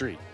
Street.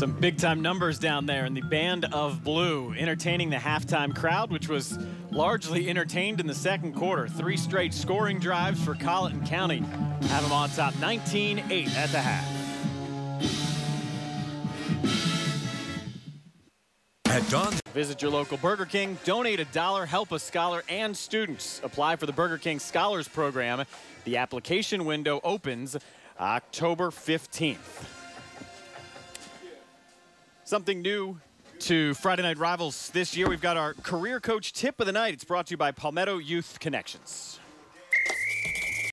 Some big time numbers down there in the Band of Blue, entertaining the halftime crowd, which was largely entertained in the second quarter. Three straight scoring drives for Colleton County. Have them on top 19 8 at the half. At Dawn, Visit your local Burger King, donate a dollar, help a scholar and students. Apply for the Burger King Scholars Program. The application window opens October 15th. Something new to Friday Night Rivals this year. We've got our career coach tip of the night. It's brought to you by Palmetto Youth Connections.